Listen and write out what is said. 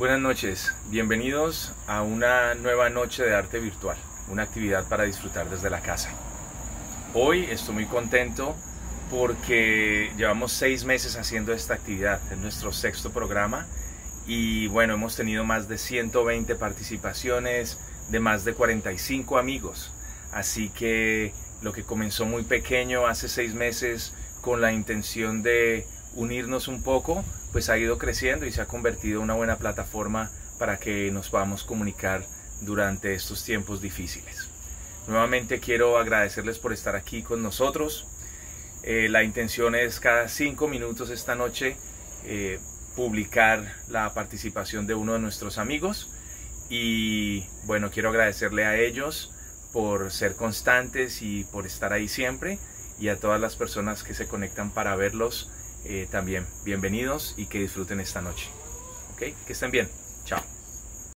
Buenas noches, bienvenidos a una nueva noche de arte virtual, una actividad para disfrutar desde la casa. Hoy estoy muy contento porque llevamos seis meses haciendo esta actividad, es nuestro sexto programa y bueno, hemos tenido más de 120 participaciones de más de 45 amigos, así que lo que comenzó muy pequeño hace seis meses con la intención de unirnos un poco, pues ha ido creciendo y se ha convertido en una buena plataforma para que nos podamos comunicar durante estos tiempos difíciles. Nuevamente quiero agradecerles por estar aquí con nosotros. Eh, la intención es cada cinco minutos esta noche eh, publicar la participación de uno de nuestros amigos y bueno, quiero agradecerle a ellos por ser constantes y por estar ahí siempre y a todas las personas que se conectan para verlos eh, también bienvenidos y que disfruten esta noche. ¿Ok? Que estén bien. Chao.